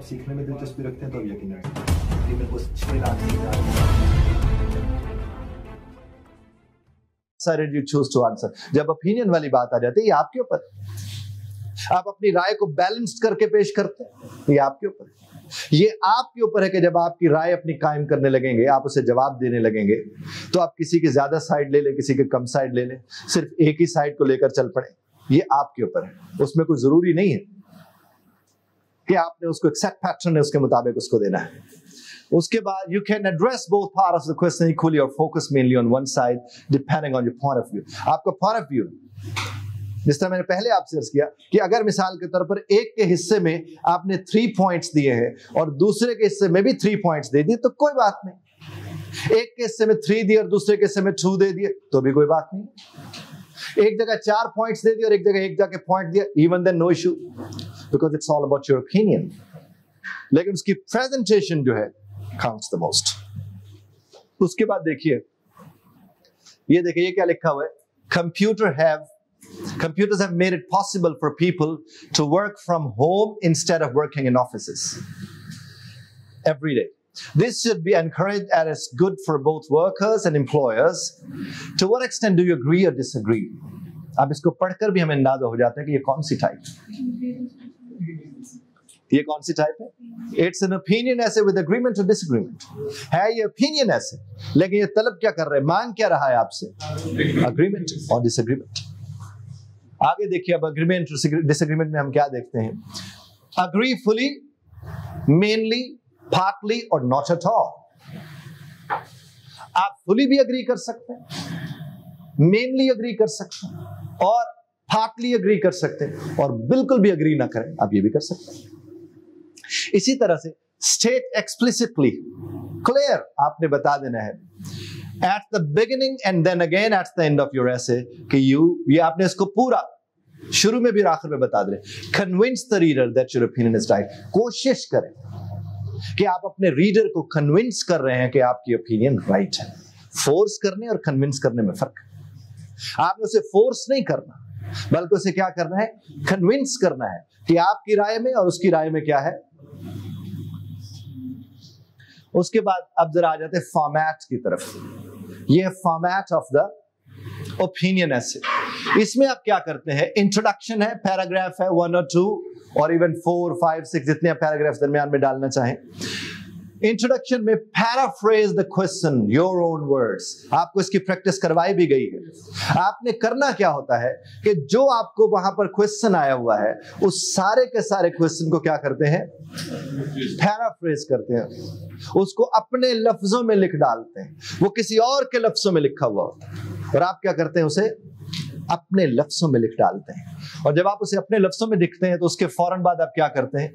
आप सीखने में दिलचस्पी रखते हैं तो अब यकीन कि मेरे lakh sir, did you choose to जब ओपिनियन वाली बात आ जाती है, ये आपके ऊपर आप अपनी राय को बैलेंस्ड करके पेश करते हैं। ये आपके ऊपर ये आपके ऊपर है कि जब आपकी राय अपनी कायम करने लगेंगे, आप उसे जवाब देने लगेंगे तो आप किसी की ज़्यादा साइड ले लें, किसी के कम साइड ले लें। सिर्फ़ एक ही साइड को लेकर चल पड़े। ये आपके ऊपर है। उसमें कोई ज़रूरी नहीं है। कि आपने उसको एक्सेप्ट पैटर्न है, उसके मुताबिक उसको देना है। उसके बाद you can address both part of the question equally और focus mainly on one side depending on your point of view आपका पॉइंट ऑफ़ व्यू जिस तरह मैंने पहले आपसे अर्ज़ किया कि अगर मिसाल के तौर पर एक के हिस्से में आपने थ्री पॉइंट्स दिए हैं और दूसरे के हिस्से में भी थ्री पॉइंट्स दे दिए तो कोई बात नहीं। एक के हिस्से में थ्री दिए और दूसरे के हिस्से में टू दे दिए तो भी कोई बात नहीं। एक जगह चार पॉइंट्स दे दिए और एक जगह एक जगह पॉइंट दिया even then no issue because it's all about your opinion लेकिन उसकी प्रेजेंटेशन जो है काउंट्स द मोस्ट उसके बाद देखिए ये देखिए ये क्या लिखा हुआ है computer have computers have made it possible for people to work from home instead of working in offices every day this should be encouraged and it's good for both workers and employers to what extent do you agree or disagree अब इसको पढ़कर भी हमें अंदाजा हो जाता है कि ये कौन सी टाइप ये कौन सी टाइप है? It's an opinion essay with agreement और डिसएग्रीमेंट है ये ओपिनियन ऐसे लेकिन ये तलब क्या कर रहे हैं? मांग क्या रहा है आपसे? अग्रीमेंट और डिसएग्रीमेंट आगे देखिए, अब अग्रीमेंट डिसएग्रीमेंट में हम क्या देखते हैं? अग्री फुली मेनली पार्टली और नॉट एट ऑल आप फुली भी अग्री कर सकते हैं मेनली अग्री कर सकते हैं, और पार्टली अग्री कर सकते हैं, और बिल्कुल भी अग्री ना करें, आप ये भी कर सकते हैं। इसी तरह से स्टेट एक्सप्लिसिटली क्लियर आपने बता देना है। At the beginning and then again at the end of your essay कि यू ये आपने इसको पूरा, शुरू में भी और आखिर में बता दे convince the reader that your opinion is right कोशिश करें कि आप अपने रीडर को कन्विंस कर रहे हैं कि आपकी ओपिनियन राइट है। फोर्स करने और कन्विंस करने में फ़र्क। आपने उसे फोर्स नहीं करना, बल्कि उसे क्या करना है? कन्विंस करना है कि आपकी राय में और उसकी राय में क्या है? उसके बाद अब जरा आ जाते हैं फॉर्मैट की तरफ़। ये फॉर्मैट ऑफ़ द ओपिनियन ऐसे इसमें आप क्या करते हैं? इंट्रोडक्शन है पैराग्राफ है वन और टू और इवन फोर फाइव सिक्स जितने पैराग्राफ दरमियान में डालना चाहें। इंट्रोडक्शन में paraphrase the question your own words आपको इसकी प्रैक्टिस करवाई भी गई है। आपने करना क्या होता है कि जो आपको वहाँ पर क्वेश्चन आया हुआ है, उस सारे के सारे क्वेश्चन को क्या करते हैं? पैराफ्रेज करते हैं। उसको अपने लफ्जों में लिख डालते हैं। वो किसी और के लफ्जों में लिखा हुआ होता है। और आप क्या करते हैं उसे? अपने लफ्जों में लिख डालते हैं। और जब आप उसे अपने लफ्जों में लिखते हैं तो उसके फ़ौरन बाद आप क्या करते हैं?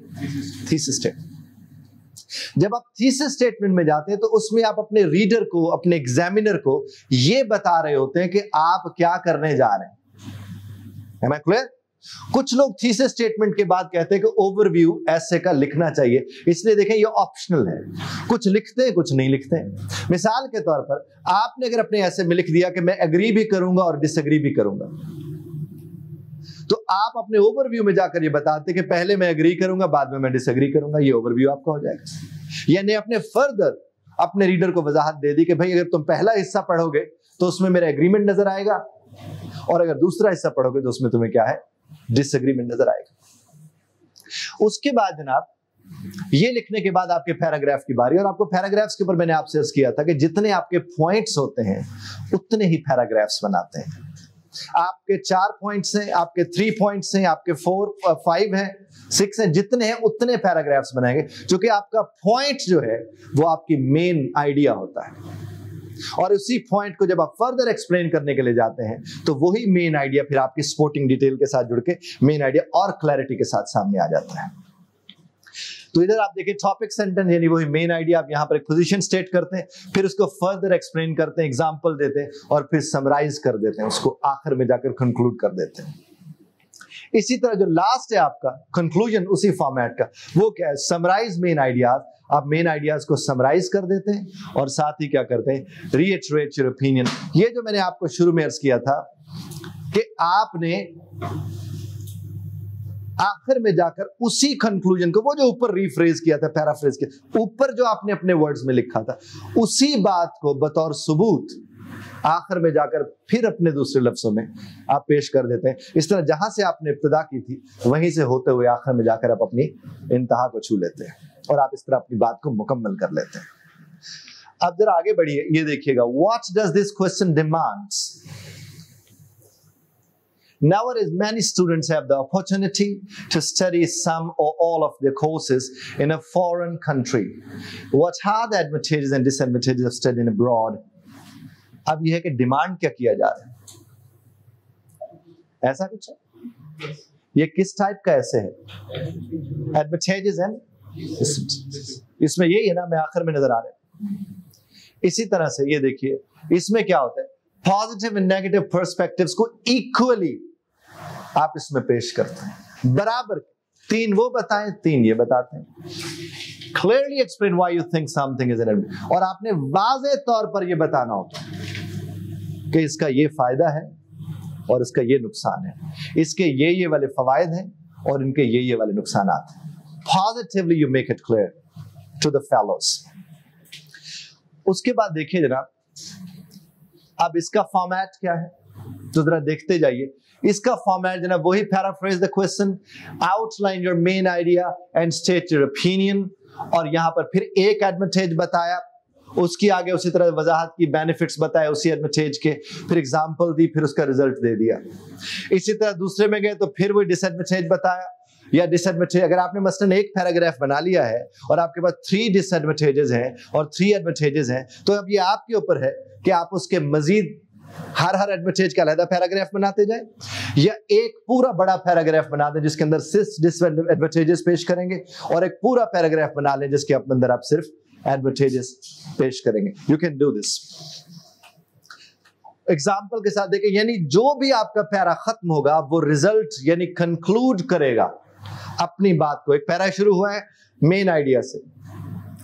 थीसिस स्टेटमेंट जब आप थीसिस स्टेटमेंट में जाते हैं तो उसमें आप अपने रीडर को, अपने एग्जामिनर को यह बता रहे होते हैं कि आप क्या करने जा रहे हैं। I clear? कुछ लोग थीसिस स्टेटमेंट के बाद कहते हैं कि ओवरव्यू ऐसे का लिखना चाहिए। इसलिए देखें, ये ऑप्शनल है। कुछ लिखते हैं, कुछ नहीं लिखते हैं। मिसाल के तौर पर, आपने अगर अपने ऐसे में लिख दिया कि मैं एग्री भी करूँगा और डिसएग्री भी करूँगा। तो आप अपने ओवरव्यू में जाकर ये बताते कि पहले मैं एग्री करूँगा, बाद में मैं डिसएग्री करूँगा, ये ओवरव्यू आपका हो जाएगा। यानी अपने फर्दर अपने रीडर को वजाहत दे दी कि भाई अगर तुम पहला हिस्सा पढ़ोगे तो उसमें मेरा एग्रीमेंट नज़र आएगा। और अगर दूसरा हिस्सा पढ़ोगे तो उसमें तुम्हें क्या है? डिसएग्रीमेंट नज़र आएगा। उसके बाद जनाब, ये लिखने के बाद आपके पैराग्राफ की बारी। और आपको पैराग्राफ्स के ऊपर मैंने आपसे किया था कि जितने आपके पॉइंट्स होते हैं, उतने ही पैराग्राफ्स बनाते हैं। आपके चार पॉइंट्स हैं, आपके थ्री पॉइंट्स हैं, आपके फोर फाइव हैं सिक्स हैं, जितने हैं, उतने पैराग्राफ्स बनाएँगे, क्योंकि आपका पॉइंट जो है, वो आपकी मेन आइडिया होता है। और उसी पॉइंट को जब आप फर्दर एक्सप्लेन करने के लिए जाते हैं तो वही मेन आइडिया फिर आपकी स्पोर्टिंग डिटेल के साथ जुड़ के मेन आइडिया और क्लैरिटी के साथ सामने आ जाता है। तो इधर आप देखिए टॉपिक सेंटेंस यानी वही मेन आइडिया आप यहाँ पर एक पोजीशन स्टेट करते हैं, फिर उसको फर्दर एक्सप्लेन करते हैं एग्जांपल देते हैं, और फिर समराइज कर देते हैं, उसको आखिर में जाकर कंक्लूड कर देते हैं। इसी तरह जो लास्ट है आपका कंक्लूजन उसी फॉर्मेट का, वो क्या है? समराइज मेन आइडियाज़ आप मेन आइडियाज़ को समराइज कर देते हैं, और साथ ही क्या करते हैं? रीएटरेट योर ओपिनियन ये जो मैंने आपको शुरू में अर्ज़ किया था, कि आपने आखिर में जाकर उसी कंक्लूजन को, वो जो ऊपर रिफ्रेज किया था पैराफ्रेज किया, ऊपर जो आपने अपने वर्ड्स में लिखा था, उसी बात को बतौर सबूत आखिर में जाकर फिर अपने दूसरे लफ्जों में आप पेश कर देते हैं। इस तरह जहाँ से आपने इब्तदा की थी, वहीं से होते हुए आखिर में जाकर आप अपनी इंतहा को छू लेते हैं और आप इस तरह अपनी बात को मुकम्मल कर लेते हैं। अब जरा आगे बढ़िए, ये देखिएगा what does this question demands Nowadays, many students have the opportunity to study some or all of their courses in a foreign country. What are the advantages and disadvantages of studying abroad? अब यह है कि demand क्या किया जा रहा है ऐसा कुछ है ये किस टाइप का ऐसे है एडवर्टाइजेज एंड इसमें यही है ना मैं आखिर में नजर आ रहा है इसी तरह से ये देखिए इसमें क्या होता है पॉजिटिव एंड नेगेटिव पर्सपेक्टिव्स को इक्वली आप इसमें पेश करते हैं। बराबर तीन वो बताएँ, तीन ये बताते हैं। Clearly explain why you think something is an और आपने वाजे तौर पर यह बताना होता है कि इसका ये फ़ायदा है और इसका ये नुकसान है। इसके ये ये वाले फवायद हैं और इनके ये ये वाले नुकसान हैं। Positively you make it clear to the fellows उसके बाद देखिए जनाब, अब इसका फॉर्मेट क्या है? तो जरा देखते जाइए। इसका फॉर्मेट जनाब वही paraphrase the question outline your main idea and state your opinion और यहाँ पर फिर एक एडवांटेज बताया, उसकी आगे उसी तरह वजाहत की बेनिफिट्स बताए उसी एडवांटेज के। फिर एग्जांपल दी, फिर उसका रिज़ल्ट दे दिया। इसी तरह दूसरे में गए तो फिर वही डिसएडवांटेज बताया। या डिसएडवांटेज अगर आपने मसलन एक पैराग्राफ बना लिया है और आपके पास थ्री डिसएडवांटेजेस हैं और थ्री एडवांटेजेस हैं तो अब ये आपके ऊपर है कि आप उसके मजीद हर हर एडवर्टाइज का अलहदा पैराग्राफ बनाते जाए, या एक पूरा बड़ा पैराग्राफ बना दें जिसके अंदर सिर्फ़ पेश करेंगे, और एक पूरा पैराग्राफ बना लें जिसके अंदर आप सिर्फ़ एडवर्टाइजेस पेश करेंगे। You can do this example के साथ देखें, यानी जो भी आपका पैरा खत्म होगा, वो रिज़ल्ट यानी कंक्लूड करेगा। अपनी बात को, एक पैरा शुरू हुआ है मेन आइडिया से।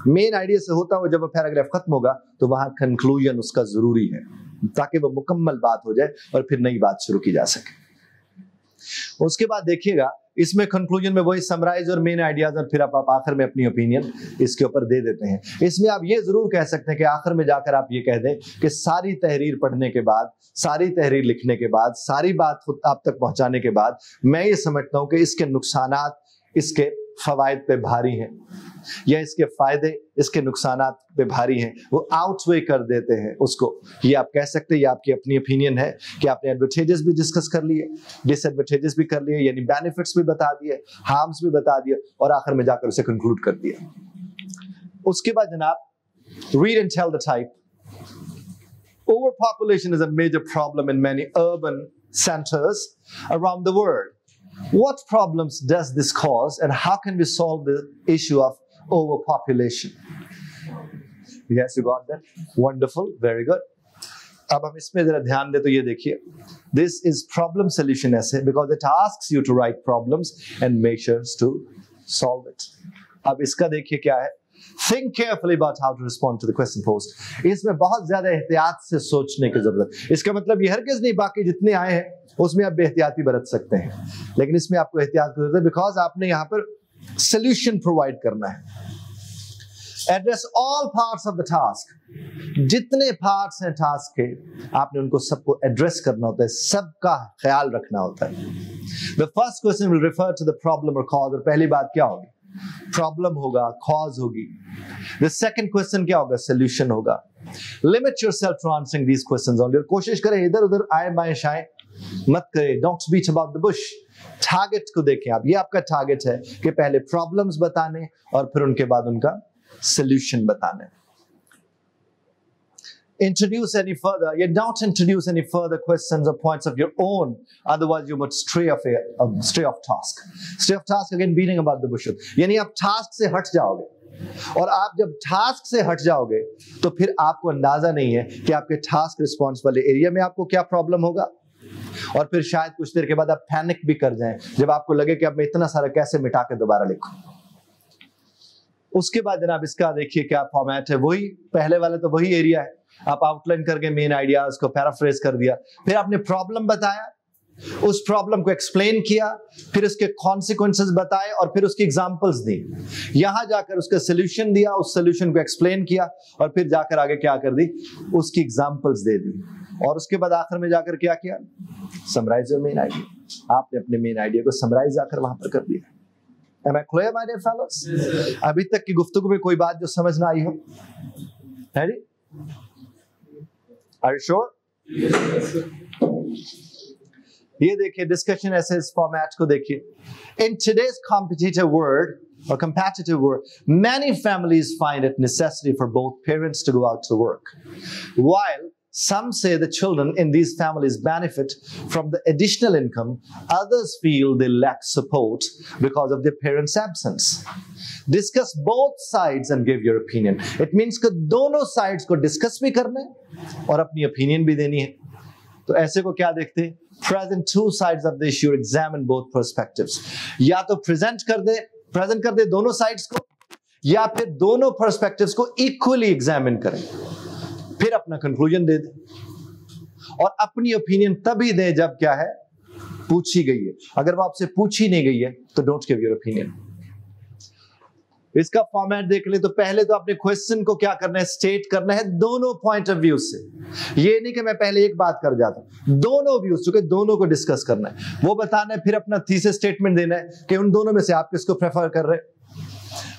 मेन आइडिया से होता हुआ जब पैराग्राफ खत्म होगा तो वहाँ कंक्लूजन उसका ज़रूरी है। ताकि वो मुकम्मल बात हो जाए और फिर नई बात शुरू की जा सके। उसके बाद देखिएगा इसमें कंक्लूजन में वही समराइज और मेन आइडियाज़ और फिर आप, आप आखिर में अपनी ओपिनियन इसके ऊपर दे देते हैं। इसमें आप ये ज़रूर कह सकते हैं कि आखिर में जाकर आप ये कह दें कि सारी तहरीर पढ़ने के बाद सारी तहरीर लिखने के बाद सारी बात खुद आप तक पहुँचाने के बाद मैं ये समझता हूँ कि इसके नुकसान इसके फवायद पे भारी हैं। या इसके फ़ायदे, इसके नुकसान पे भारी हैं, वो आउटवे कर देते हैं उसको। ये आप कह सकते हैं, ये आपकी अपनी ओपिनियन है कि आपने एडवर्टाइजेस भी डिस्कस कर लिए डिसएडवर्टाइजेस भी कर लिए, यानी बेनिफिट्स भी बता दिए हार्म्स भी बता दिए, और आखिर में जाकर उसे कंक्लूड कर दिया। उसके बाद जनाब read and tell the type Overpopulation is a major problem in many urban centers around the world. What problems does this cause, and how can we solve the issue of overpopulation? Yes, you got that? Wonderful, very good. अब हम इसमें जरा ध्यान दे तो ये देखिए this is problem solution essay because it asks you to write problems and measures to solve it अब इसका देखिए क्या है think carefully about how to respond to the question post इसमें बहुत ज़्यादा एहतियात से सोचने की ज़रूरत इसका मतलब ये हरगिज नहीं बाकी जितने आए हैं उसमें आप बेहतियाती बरत सकते हैं लेकिन इसमें आपको एहतियात की ज़रूरत है बिकॉज़ आपने यहाँ पर सोल्यूशन प्रोवाइड करना है address all parts of the task जितने पार्ट्स हैं टास्क के, आपने उनको सबको एड्रेस करना होता है, सबका ख्याल रखना होता है। The first question will refer to the problem और कॉज और पहली बात क्या होगी? प्रॉब्लम होगा कॉज होगी। द सेकंड क्वेश्चन क्या होगा? सोल्यूशन होगा। Limit yourself to answering these question और कोशिश करें इधर उधर आए बाएँ शाए। मत करें don't speech about the bush target को देखें आप ये आपका टारगेट है कि पहले प्रॉब्लम्स बताने और फिर उनके बाद उनका सोल्यूशन बताने introduce any further. You don't introduce any further questions or points of your own. Otherwise, you would stray off a, uh, stray off task. Stray off task again, beating about the bushes. यानी आप task से हट जाओगे और आप जब task से हट जाओगे तो फिर आपको अंदाज़ा नहीं है कि आपके टास्क रिस्पॉन्स वाले एरिया में आपको क्या प्रॉब्लम होगा और फिर शायद कुछ देर के बाद आप पैनिक भी कर जाएँ। जब आपको लगे कि अब मैं इतना सारा कैसे मिटा के दोबारा लिखूं। उसके बाद जनाब इसका देखिए क्या फॉर्मेट है। वही, पहले वाले तो वही एरिया है। आप आउटलाइन करके मेन आइडियाज़ को पैराफ्रेज कर दिया। फिर आपने प्रॉब्लम बताया, उस प्रॉब्लम को एक्सप्लेन किया, फिर उसके कॉन्सिक्वेंसेस बताए और फिर उसकी एग्जांपल्स दी। यहाँ जाकर उसका सोल्यूशन दिया, उस सोल्यूशन को एक्सप्लेन किया और फिर जाकर आगे क्या कर दी? उसकी एग्जांपल्स दे दी। और उसके बाद आखिर में जाकर क्या किया समराइज मेन आइडिया आपने अपने मेन आइडिया को समराइज जाकर वहाँ पर कर दिया Am I clear, my dear fellows? अभी तक की गुफ्तगु में कोई बात जो समझ ना आई हो Ready? Are you sure? ये देखिए डिस्कशन ऐसे इस फॉर्मेट को देखिए in today's competitive world or competitive world, many families find it necessary for both parents to go out to work. While some say the children in these families benefit from the additional income, others feel they lack support because of their parents' absence. Discuss both sides and give your opinion. It means कि दोनों sides को discuss भी करना है और अपनी opinion भी देनी है तो ऐसे को क्या देखते हैं present two sides of the issue examine both perspectives या तो present कर दे present कर दे दोनों sides को या फिर दोनों perspectives को equally examine करें फिर अपना conclusion दे दे। और अपनी ओपिनियन तभी दे जब क्या है? पूछी गई है। अगर वो आपसे पूछी नहीं गई है तो डोंट गिव योर ओपिनियन इसका फॉर्मेट देख ले तो पहले तो अपने क्वेश्चन को क्या करना है? स्टेट करना है दोनों पॉइंट ऑफ़ व्यू से। ये नहीं कि मैं पहले एक बात कर जाता दोनों व्यूज़ चूँकि दोनों को डिस्कस करना है। वो बताना है, फिर अपना थीसिस स्टेटमेंट देना है कि उन दोनों में से आप किसको प्रेफर कर रहे हैं?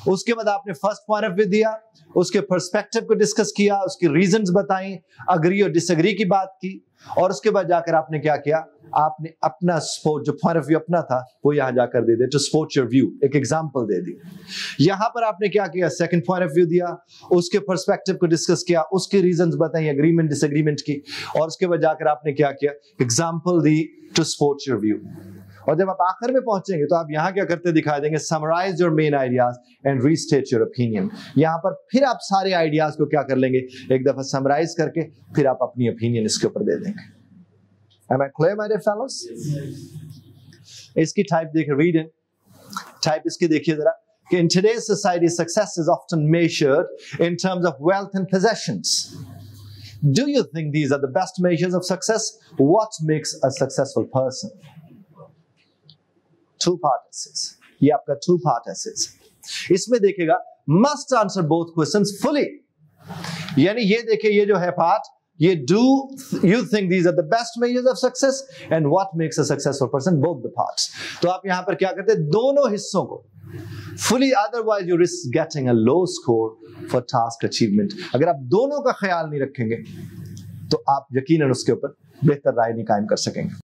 उसके बाद आपने फ़र्स्ट पॉइंट ऑफ़ व्यू दिया, उसके पर्सपेक्टिव को डिस्कस किया, उसकी रीजंस बताई अग्री और डिसएग्री की बात की, और उसके बाद जाकर आपने क्या किया? आपने अपना स्पोर्ट जो पॉइंट ऑफ़ व्यू अपना था, वो यहाँ जाकर दे दे टू स्पोर्ट योर व्यू एक एग्जांपल दे दी। यहाँ पर आपने क्या किया? सेकंड पॉइंट ऑफ़ व्यू दिया, उसके पर्सपेक्टिव को डिस्कस किया, उसके रीजन बताई अग्रीमेंट डिसएग्रीमेंट की, और उसके बाद जाकर आपने क्या किया? एग्जांपल दी टू स्पोर्ट योर व्यू और जब आप आखिर में पहुँचेंगे तो आप यहाँ क्या करते दिखाई देंगे summarise your main ideas and restate your opinion यहाँ पर फिर आप सारे आइडियाज़ को क्या कर लेंगे एक दफ़ा समराइज करके फिर आप अपनी ओपिनियन इसके ऊपर दे देंगे Am I clear, my dear fellows? इसकी टाइप देखिए रीड इन टाइप इसकी देखिए जरा कि in today's society success is often measured in terms of wealth and possessions. Do you think these are the best measures of success? What makes a successful person? Two part essays ये आपका two part essays इसमें देखेगा must answer both questions fully यानी ये देखे ये जो है पार्ट ये do you think these are the best measures of success and what makes a successful person both the parts तो आप यहाँ पर क्या करते हैं दोनों हिस्सों को fully otherwise you risk getting a low score for task achievement अगर आप दोनों का ख्याल नहीं रखेंगे तो आप यकीन उसके ऊपर बेहतर राय नहीं कायम कर सकेंगे